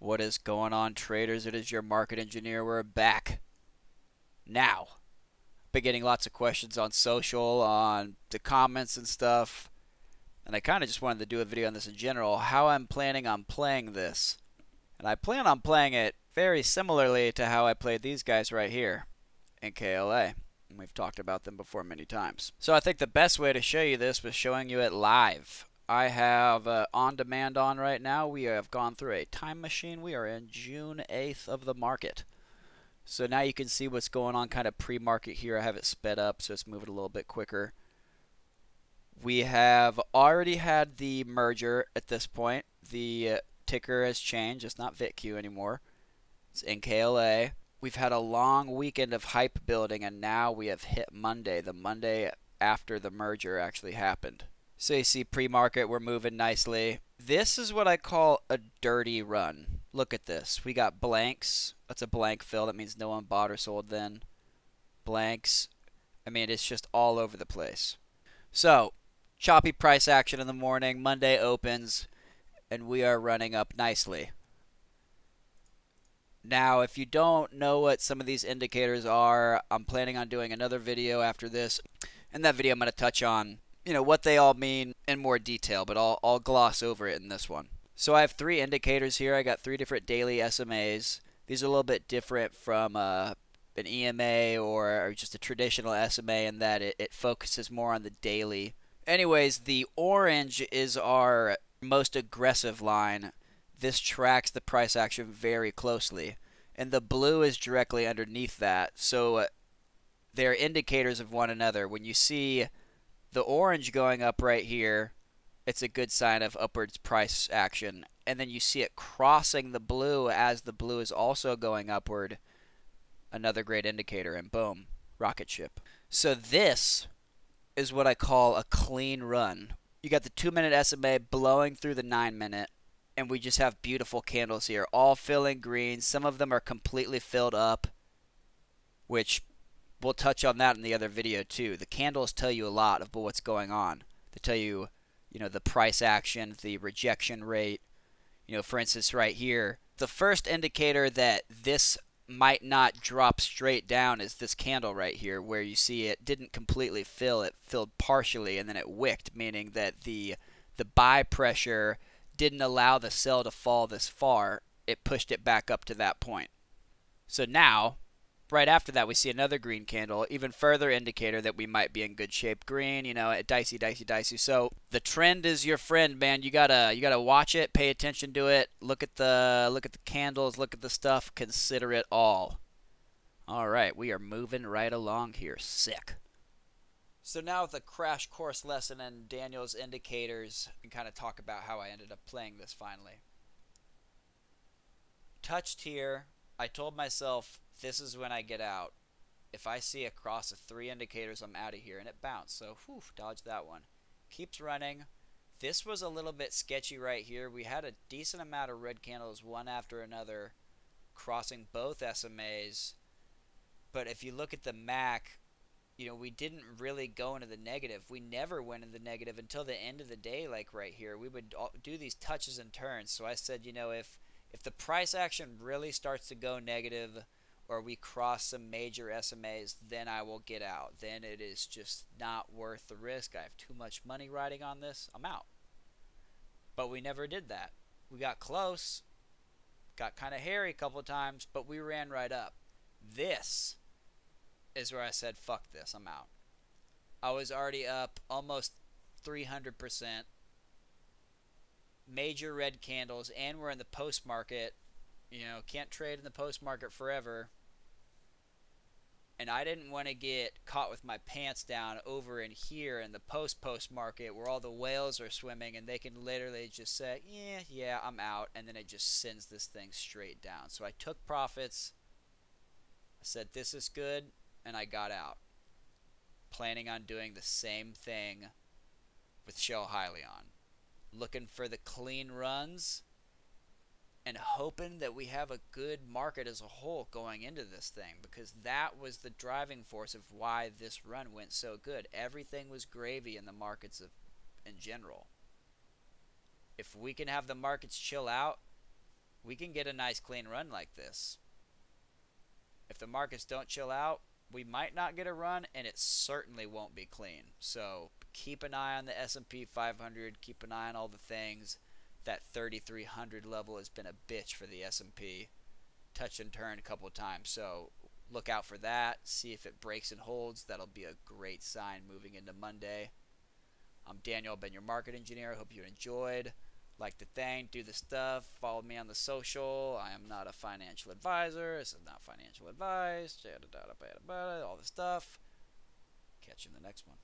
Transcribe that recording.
What is going on, traders? It is your market engineer. We're back now. Been getting lots of questions on social, on the comments and stuff, and I kind of just wanted to do a video on this in general. How I'm planning on playing this, and I plan on playing it very similarly to how I played these guys right here NKLA. And we've talked about them before many times. So I think the best way to show you this was showing you it live. I have uh, on demand on right now. We have gone through a time machine. We are in June 8th of the market. So now you can see what's going on kind of pre-market here. I have it sped up so it's moving a little bit quicker. We have already had the merger at this point. The uh, ticker has changed. It's not VITQ anymore. It's NKLA. We've had a long weekend of hype building and now we have hit Monday, the Monday after the merger actually happened. So you see pre-market, we're moving nicely. This is what I call a dirty run. Look at this. We got blanks. That's a blank fill. That means no one bought or sold then. Blanks. I mean, it's just all over the place. So, choppy price action in the morning. Monday opens, and we are running up nicely. Now, if you don't know what some of these indicators are, I'm planning on doing another video after this. In that video, I'm going to touch on you know what they all mean in more detail, but I'll I'll gloss over it in this one. So I have three indicators here. I got three different daily SMAs. These are a little bit different from uh, an EMA or, or, just a traditional SMA in that it, it focuses more on the daily. Anyways, the orange is our most aggressive line. This tracks the price action very closely. And the blue is directly underneath that. So uh, they're indicators of one another. When you see the orange going up right here, it's a good sign of upwards price action. And then you see it crossing the blue as the blue is also going upward. Another great indicator, and boom, rocket ship. So this is what I call a clean run. You got the two minute SMA blowing through the nine minute, and we just have beautiful candles here, all filling green. Some of them are completely filled up, which we'll touch on that in the other video too. The candles tell you a lot of what's going on. They tell you, you know, the price action, the rejection rate. You know, for instance, right here, the first indicator that this might not drop straight down is this candle right here, where you see it didn't completely fill; it filled partially, and then it wicked, meaning that the the buy pressure didn't allow the sell to fall this far. It pushed it back up to that point. So now right after that, we see another green candle, even further indicator that we might be in good shape. Green, you know, dicey, dicey, dicey. So the trend is your friend, man. You gotta you gotta watch it, pay attention to it, look at the look at the candles, look at the stuff, consider it all. All right, we are moving right along here. Sick. So now with a crash course lesson and Daniel's indicators, and kind of talk about how I ended up playing this finally. Touched here, I told myself this is when I get out. If I see a cross of three indicators, I'm out of here. And it bounced. So, whew, dodged that one. Keeps running. This was a little bit sketchy right here. We had a decent amount of red candles, one after another, crossing both SMAs. But if you look at the MAC, you know, we didn't really go into the negative. We never went into the negative until the end of the day, like right here. We would do these touches and turns. So I said, you know, if if the price action really starts to go negative or we cross some major SMAs, then I will get out. Then it is just not worth the risk. I have too much money riding on this. I'm out. But we never did that. We got close, got kind of hairy a couple of times, but we ran right up. This is where I said, fuck this, I'm out. I was already up almost 300%. Major red candles, and we're in the post market. You know, can't trade in the post market forever and I didn't want to get caught with my pants down over in here in the post post market where all the whales are swimming and they can literally just say, yeah, yeah, I'm out, and then it just sends this thing straight down. So I took profits. I said, this is good, and I got out. Planning on doing the same thing with Shell Hyliion. Looking for the clean runs and hoping that we have a good market as a whole going into this thing because that was the driving force of why this run went so good. Everything was gravy in the markets of, in general. If we can have the markets chill out, we can get a nice clean run like this. If the markets don't chill out, we might not get a run and it certainly won't be clean. So keep an eye on the S&P 500, keep an eye on all the things. That 3300 level has been a bitch for the S&P. Touch and turn a couple of times. So look out for that. See if it breaks and holds. That'll be a great sign moving into Monday. I'm Daniel, I've been your market engineer. I hope you enjoyed. Like the thing, do the stuff, follow me on the social. I am not a financial advisor. This is not financial advice. All the stuff. Catch you in the next one.